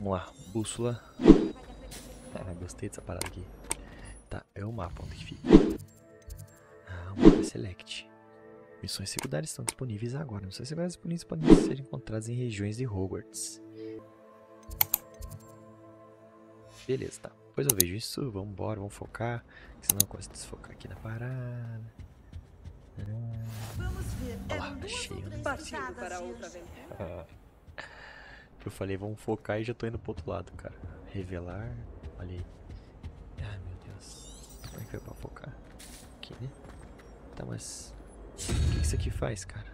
Vamos lá, bússola. Ah, gostei dessa parada aqui. Tá, é o mapa onde fica. Ah, o mapa select. Missões secundárias estão disponíveis agora. Missões secundárias disponíveis podem ser encontradas em regiões de Hogwarts. Beleza, tá. Depois eu vejo isso. Vamos embora, vamos focar. Senão eu consigo desfocar aqui na parada. Vamos ver. Olha lá, tá outras né? Partindo estradas para outra aventura. Eu falei, vamos focar e já tô indo pro outro lado, cara. Revelar. Olha aí. Ai, meu Deus. Como é que foi pra focar? Aqui, né? Tá, mas... O que que isso aqui faz, cara?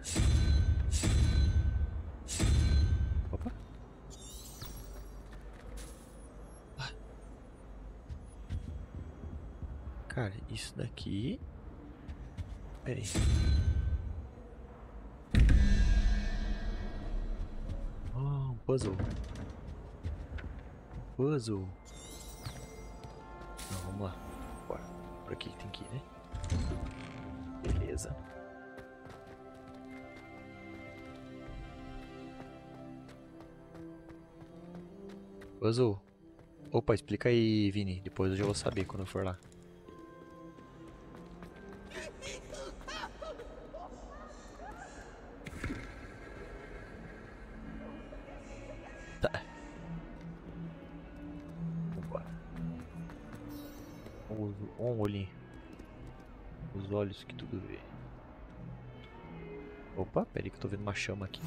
Opa. Ah. Cara, isso daqui... Pera aí. Puzzle. Puzzle. Não, vamos lá. Bora. Por aqui que tem que ir, né? Beleza. Puzzle. Opa, explica aí, Vini. Depois eu já vou saber quando eu for lá. Um, olhinho. Os olhos que tudo vê. Opa, peraí que eu tô vendo uma chama aqui.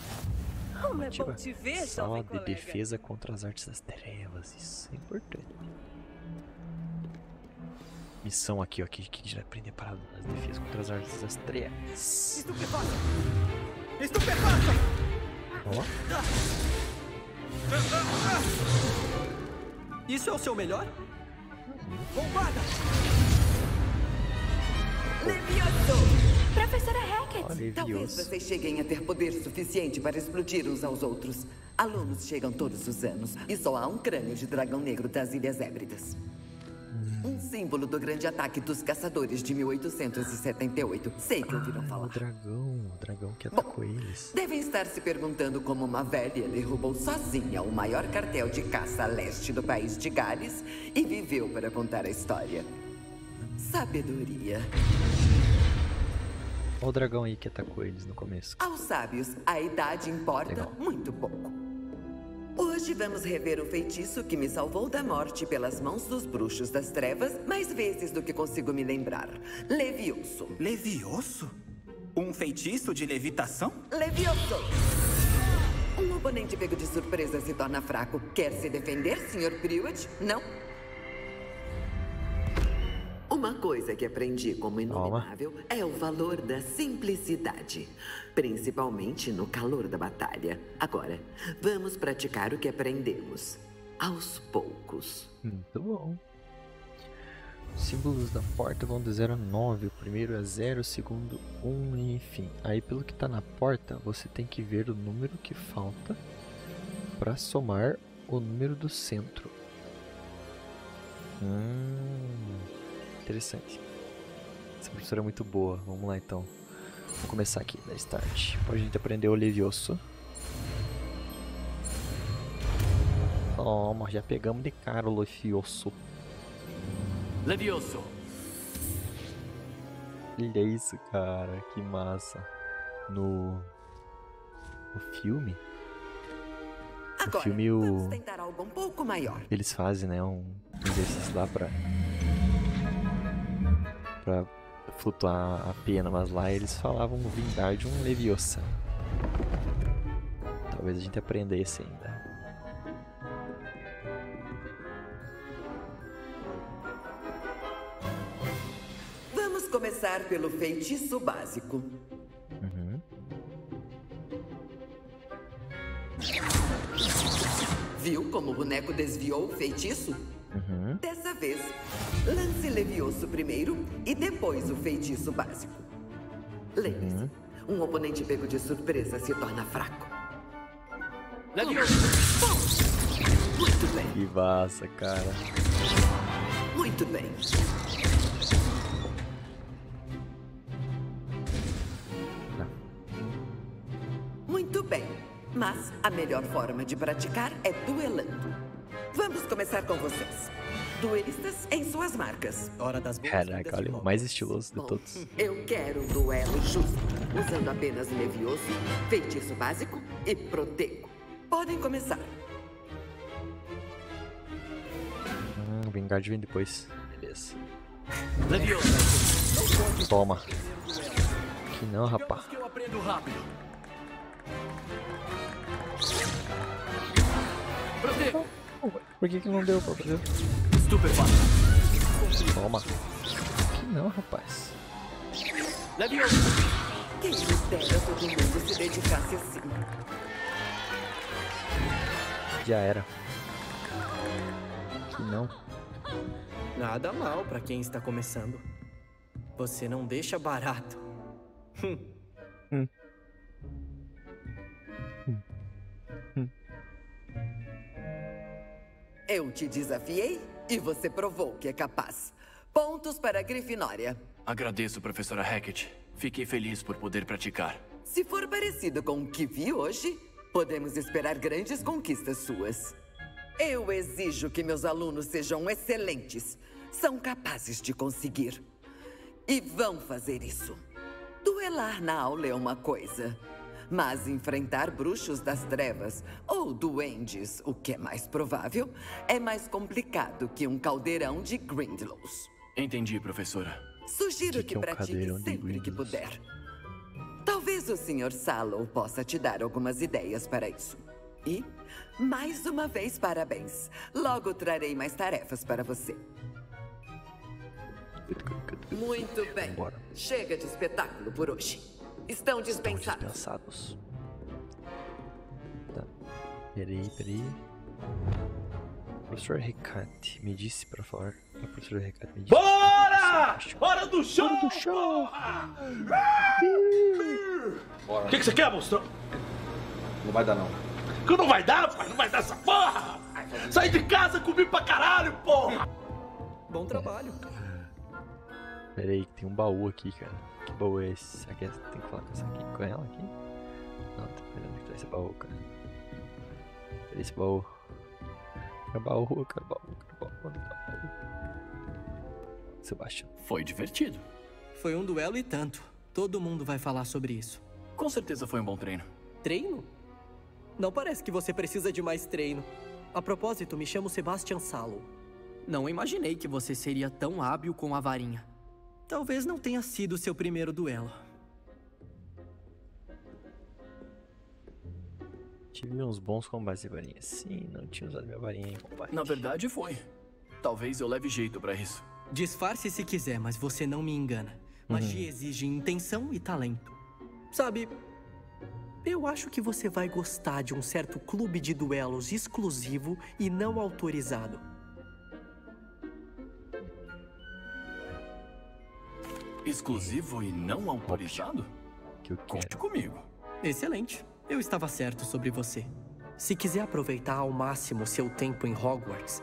Como é bom te ver, Sala de colega. defesa contra as artes das trevas. Isso é importante. Missão aqui, ó. Que, que a gente vai aprender para as defesas contra as artes das trevas. Estupefaça! Estupefaça! Ó, Isso é o seu melhor? Bombada! Professora Hackett! olha, Talvez vocês cheguem a ter poder suficiente para explodir uns aos outros. Alunos chegam todos os anos e só há um crânio de dragão negro das Ilhas Hébridas. Um símbolo do grande ataque dos caçadores de 1878. Sei que ouviram Ah, o falar. dragão. O dragão que atacou eles. Devem estar se perguntando como uma velha derrubou sozinha o maior cartel de caça a leste do país de Gales e viveu para contar a história. Sabedoria. Olha o dragão aí que atacou eles no começo. Aos sábios, a idade importa Legal. muito pouco. Hoje vamos rever o feitiço que me salvou da morte pelas mãos dos bruxos das trevas mais vezes do que consigo me lembrar. Levioso. Levioso? Um feitiço de levitação? Levioso! Um oponente pego de surpresa se torna fraco. Quer se defender, Sr. Pruitt? Não? Uma coisa que aprendi como inominável é o valor da simplicidade, principalmente no calor da batalha. Agora, vamos praticar o que aprendemos, aos poucos. Muito bom. Os símbolos da porta vão de 0 a 9. O primeiro é 0, o segundo 1, e enfim. Aí, pelo que tá na porta, você tem que ver o número que falta para somar o número do centro. Hum, interessante. Essa professora é muito boa. Vamos lá então. Vou começar aqui, da start. Hoje a gente aprendeu o Levioso. Toma, já pegamos de cara o Levioso. Levioso! Olha isso, cara, que massa. No, no filme, Agora, filme, o- eles fazem, né, um exercício lá pra flutuar a pena, mas lá eles falavam vingar de um Leviosa. Talvez a gente aprenda esse ainda. Vamos começar pelo feitiço básico. Uhum. Viu como o boneco desviou o feitiço? Uhum. Dessa vez, lance Levioso primeiro e depois o feitiço básico. Lembre-se, um oponente pego de surpresa se torna fraco. Levioso! Muito bem, Que massa, cara. muito bem. Muito bem, mas a melhor forma de praticar é duelando. Vamos começar com vocês. Duelistas em suas marcas. Hora das boas Caraca, olha, o mais estiloso de todos. eu quero um duelo justo, usando apenas Levioso, feitiço básico e protego. Podem começar. Hum, Vanguard vem depois. Beleza. Leviosa. Toma. Que não, rapá. Que eu aprendo rápido. Protejo. Por que, que não deu pra fazer? Estupefato. Toma. Que não, rapaz. Leviosa. Quem me dera todo mundo se dedicasse assim. Já era. Que não. Nada mal pra quem está começando. Você não deixa barato. Hum. Eu te desafiei e você provou que é capaz. Pontos para a Grifinória. Agradeço, professora Hackett. Fiquei feliz por poder praticar. Se for parecido com o que vi hoje, podemos esperar grandes conquistas suas. Eu exijo que meus alunos sejam excelentes. São capazes de conseguir. E vão fazer isso. Duelar na aula é uma coisa. Mas enfrentar bruxos das trevas ou duendes, o que é mais provável, é mais complicado que um caldeirão de Grindlows. Entendi, professora. Sugiro Que que, que é um pratique sempre que puder. Talvez o Sr. Sallow possa te dar algumas ideias para isso. E, mais uma vez, parabéns. Logo trarei mais tarefas para você. Muito bem. Bora. Chega de espetáculo por hoje. Estão Estão dispensados. dispensados. Tá. Peraí, peraí. Professor Recate me disse pra falar. O professor Recate me disse. Bora! Hora do show! Hora do show! O que, que você quer, monstro? Não vai dar, não. Que não vai dar, pai? Não vai dar essa porra! Sai de casa comigo pra caralho, porra! Bom trabalho. Peraí, que tem um baú aqui, cara. Que baú é esse? Será que tem que falar com essa aqui? Com ela aqui? Não, tô pegando que tá esse baú, cara. Cadê esse baú? Quero baú, quero baú, quero baú, onde tá o baú? Sebastião. Foi divertido. Foi um duelo e tanto. Todo mundo vai falar sobre isso. Com certeza foi um bom treino. Treino? Não parece que você precisa de mais treino. A propósito, me chamo Sebastian Sallow. Não imaginei que você seria tão hábil com a varinha. Talvez não tenha sido seu primeiro duelo. Tive uns bons combates de varinha. Sim, não tinha usado minha varinha em combate. Na verdade, foi. Talvez eu leve jeito pra isso. Disfarce se quiser, mas você não me engana. Magia exige intenção e talento. Sabe, eu acho que você vai gostar de um certo clube de duelos exclusivo e não autorizado. Exclusivo e não autorizado? Que eu Conte quero. comigo. Excelente. Eu estava certo sobre você. Se quiser aproveitar ao máximo seu tempo em Hogwarts,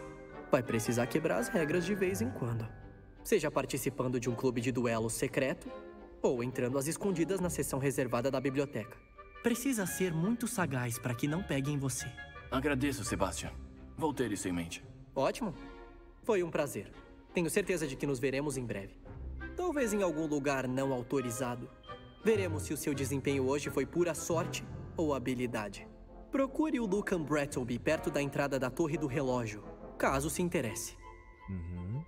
vai precisar quebrar as regras de vez em quando. Seja participando de um clube de duelo secreto ou entrando às escondidas na seção reservada da biblioteca. Precisa ser muito sagaz para que não peguem você. Agradeço, Sebastian. Vou ter isso em mente. Ótimo. Foi um prazer. Tenho certeza de que nos veremos em breve. Talvez em algum lugar não autorizado. Veremos se o seu desempenho hoje foi pura sorte ou habilidade. Procure o Lucan Brattleby perto da entrada da Torre do Relógio, caso se interesse. Uhum.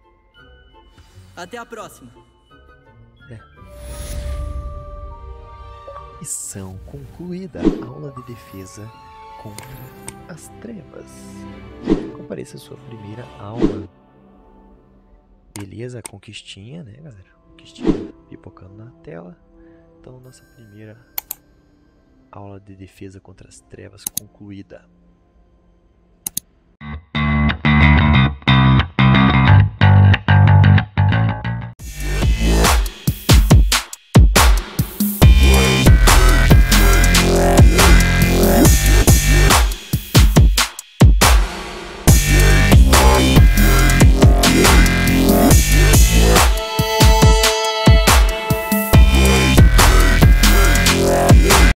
Até a próxima. Missão concluída. Aula de defesa contra as trevas. Compareça à sua primeira aula. Beleza, conquistinha, né, galera? Conquistinha pipocando na tela. Então, nossa primeira aula de defesa contra as trevas concluída.